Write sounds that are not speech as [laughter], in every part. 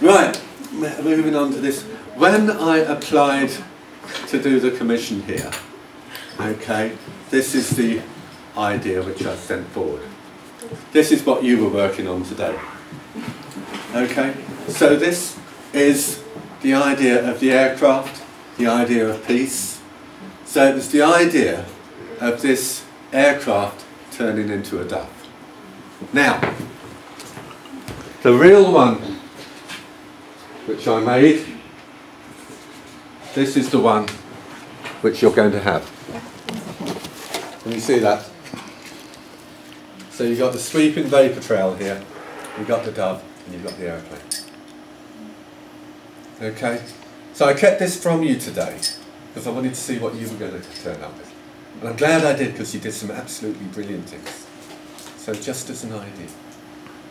Right, moving on to this. When I applied to do the commission here, okay, this is the idea which I sent forward. This is what you were working on today. Okay, so this is the idea of the aircraft, the idea of peace. So it was the idea of this aircraft turning into a dove. Now, the real one which I made, this is the one which you're going to have. Can you see that? So you've got the sweeping vapour trail here, you've got the dove, and you've got the aeroplane. Okay? So I kept this from you today because I wanted to see what you were going to turn up with. And I'm glad I did because you did some absolutely brilliant things. So just as an idea.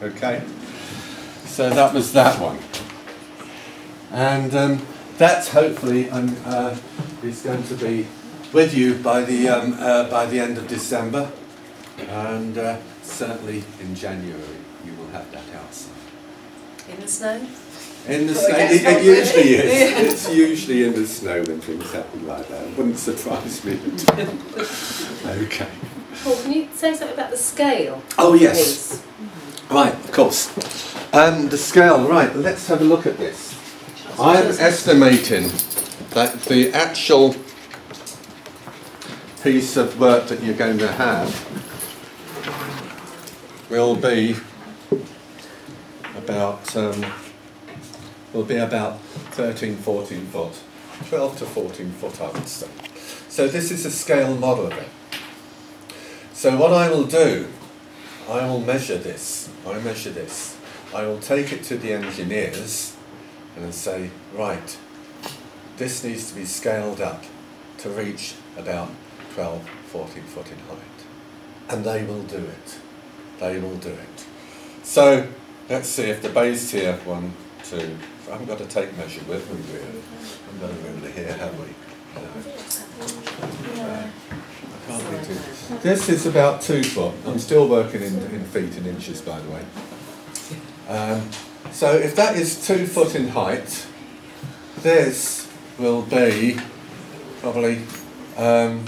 Okay? So that was that one. And um, that hopefully um, uh, is going to be with you by the, um, uh, by the end of December. And uh, certainly in January you will have that outside. In the snow? In the [laughs] snow, it, it usually is. [laughs] really. It's usually in the snow when things happen like that. It wouldn't surprise me. at all. [laughs] okay. Paul, can you say something about the scale? Oh yes. Right, of course. Um, the scale. Right. Let's have a look at this. I'm estimating that the actual piece of work that you're going to have will be about um, will be about 13, 14 foot, 12 to 14 foot, I would say. So this is a scale model of it. So what I will do, I will measure this. I measure this. I will take it to the engineers and then say, right, this needs to be scaled up to reach about 12, 14 foot in height. And they will do it. They will do it. So let's see if the base here, one, two, I haven't got a tape measure with me really. I haven't got a ruler here, have we? No. Uh. This is about two foot. I'm still working in, in feet and inches, by the way. Um, so if that is two foot in height, this will be probably um,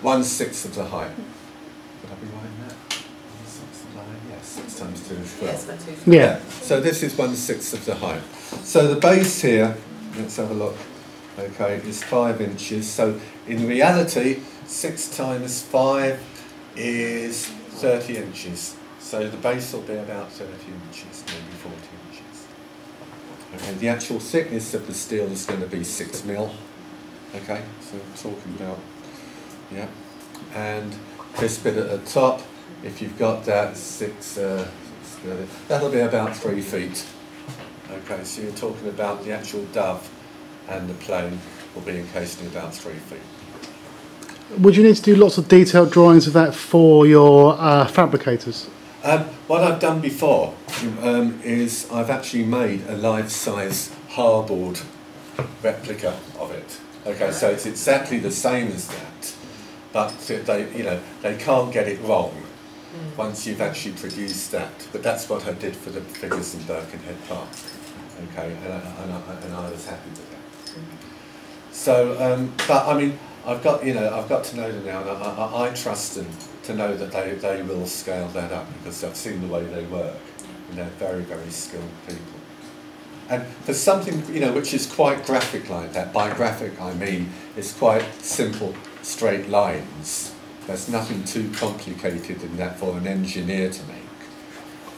one sixth of the height. Would I be right in that? One sixth of the height? Yes, six times two is twelve. Yes, about two. Yeah. So this is one sixth of the height. So the base here, let's have a look. Okay, is five inches. So in reality, six times five is thirty inches. So the base will be about thirty inches, maybe forty inches. Okay, the actual thickness of the steel is going to be six mil. Okay, so talking about yeah, and this bit at the top, if you've got that six, uh, that'll be about three feet. Okay, so you're talking about the actual dove and the plane will be encased in about three feet. Would you need to do lots of detailed drawings of that for your uh, fabricators? Um, what I've done before um, is I've actually made a life-size hardboard replica of it. Okay, so it's exactly the same as that, but they, you know, they can't get it wrong once you've actually produced that. But that's what I did for the figures in Birkenhead Park. Okay, and I, and I, and I was happy with that. So, um, but I mean, I've got you know I've got to know them now, and I, I, I trust them to know that they, they will scale that up because I've seen the way they work, and they're very very skilled people. And for something you know which is quite graphic like that, by graphic I mean it's quite simple straight lines. There's nothing too complicated in that for an engineer to make.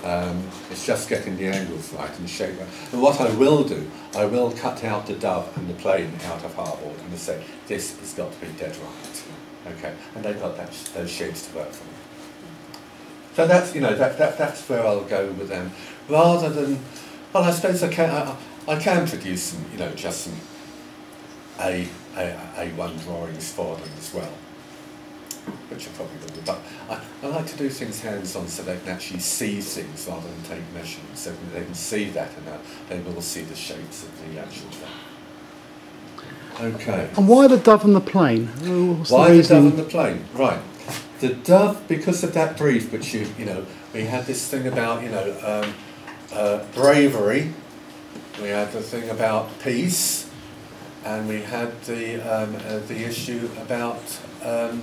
Um, it's just getting the angles right and the shape right. And what I will do, I will cut out the dove and the plane out of hardboard and say, this has got to be dead right. Okay, and they've got that, those shapes to work from. So that's, you know, that, that, that's where I'll go with them. Rather than, well, I suppose I can, I, I can produce some, you know, just some A, A, A1 drawings for them as well which I probably do. But I, I like to do things hands-on so they can actually see things rather than take measurements. So they can see that and uh, they will see the shapes of the actual thing. Okay. And why the dove and the plane? What's Why the the dove on the plane? Right. The dove, because of that brief, which you, you know, we had this thing about, you know, um, uh, bravery we had the thing about peace, and we had the um, uh, the issue about um,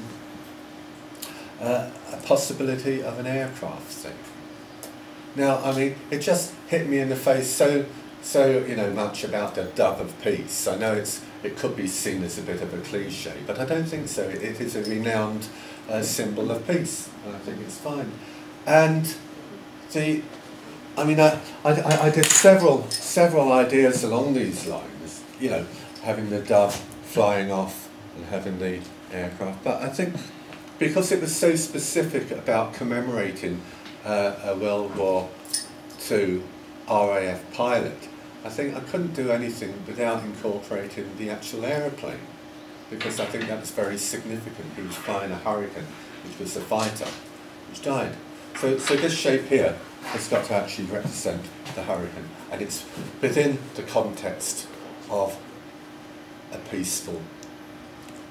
uh, a possibility of an aircraft thing. Now, I mean, it just hit me in the face so so you know much about the dove of peace. I know it's it could be seen as a bit of a cliche, but I don't think so. It, it is a renowned uh, symbol of peace, and I think it's fine. And the, I mean, I, I, I did several several ideas along these lines. You know, having the dove flying off and having the aircraft, but I think because it was so specific about commemorating uh, a World War II RAF pilot, I think I couldn't do anything without incorporating the actual aeroplane because I think that was very significant. He was flying a Hurricane, which was a fighter, which died. So, so this shape here has got to actually represent the Hurricane, and it's within the context of a peaceful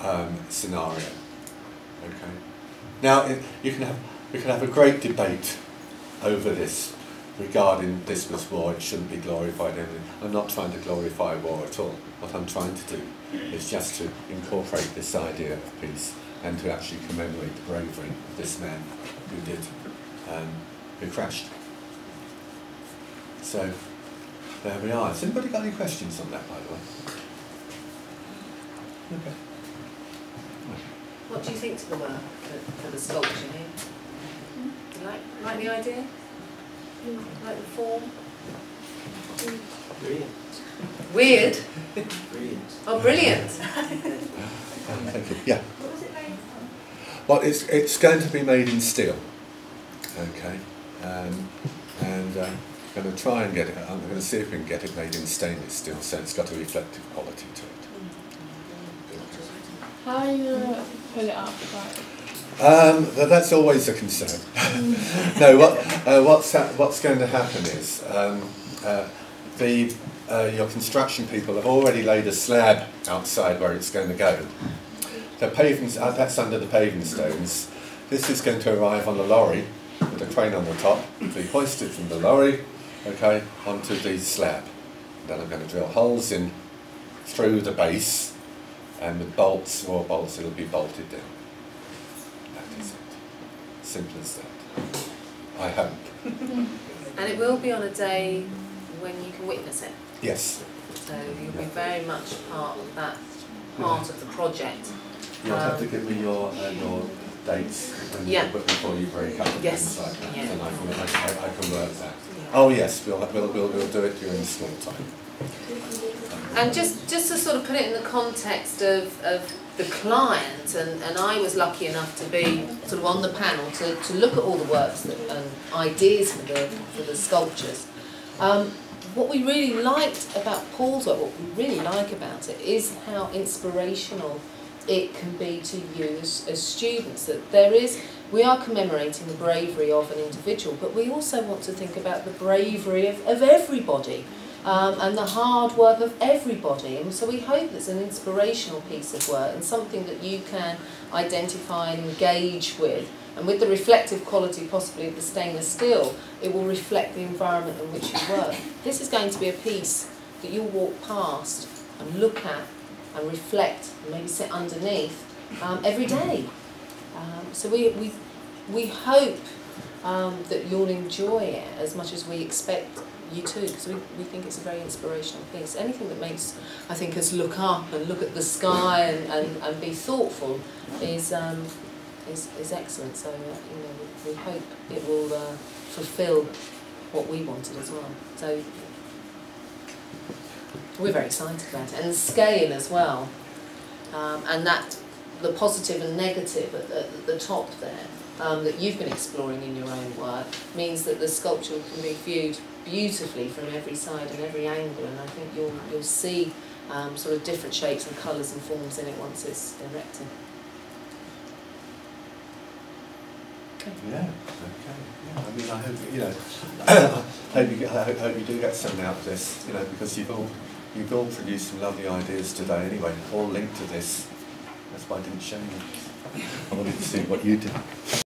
um, scenario. Okay. Now you can have we can have a great debate over this regarding this was war. It shouldn't be glorified. Anything. I'm not trying to glorify war at all. What I'm trying to do is just to incorporate this idea of peace and to actually commemorate the bravery of this man who did, um, who crashed. So there we are. Has anybody got any questions on that, by the way? Okay. What do you think to the work for, for the sculpture here? Do you like, like the idea? Like the form? Brilliant. Weird? Brilliant. Oh, brilliant. [laughs] Thank you. Yeah. What was it made from? Well, it's, it's going to be made in steel. Okay. Um, and uh, I'm going to try and get it, I'm going to see if we can get it made in stainless steel so it's got a reflective quality to it. How are you gonna it up? Right? Um, that's always a concern. [laughs] no, what, uh, what's, ha- what's going to happen is um, uh, the, uh, your construction people have already laid a slab outside where it's going to go. The paving, uh, that's under the paving stones. This is going to arrive on a lorry with a crane on the top, be hoisted from the lorry, okay, onto the slab. Then I'm going to drill holes in through the base, and with bolts, more bolts, it'll be bolted down. That is it. Simple as that. I hope. [laughs] And it will be on a day when you can witness it. Yes. So you'll be very much part of that part of the project. You'll have to Um, give me your uh, your dates when you, Yeah. before you break up and Yes. things like that, Yeah. and I can, I, I can work that. Oh yes, we'll, we'll, we'll, we'll do it during school time. And just, just to sort of put it in the context of, of the client, and, and I was lucky enough to be sort of on the panel to, to look at all the works that, and ideas for the, for the sculptures. Um, what we really liked about Paul's work, what we really like about it, is how inspirational it can be to you as, as students. That there is, we are commemorating the bravery of an individual, but we also want to think about the bravery of, of everybody um, and the hard work of everybody. And so we hope it's an inspirational piece of work and something that you can identify and engage with. And with the reflective quality possibly of the stainless steel, it will reflect the environment in which you work. This is going to be a piece that you'll walk past and look at and reflect and maybe sit underneath um, every day. Um, so we, we, we hope um, that you'll enjoy it as much as we expect you too, because we, we think it's a very inspirational piece. Anything that makes, I think, us look up and look at the sky and, and, and be thoughtful is, um, is, is excellent. So, uh, you know, we, we hope it will uh, fulfil what we wanted as well. So, we're very excited about it. And scale as well. Um, and that, the positive and negative at the, at the top there, um, that you've been exploring in your own work, means that the sculpture can be viewed beautifully from every side and every angle. And I think you'll, you'll see um, sort of different shapes and colours and forms in it once it's erected. Yeah. Okay. Yeah. I mean, I hope you know. [coughs] I hope you get, I hope, hope you do get something out of this. You know, because you've all you've all produced some lovely ideas today. Anyway, all linked to this. That's why I didn't show you. I wanted to see what you did.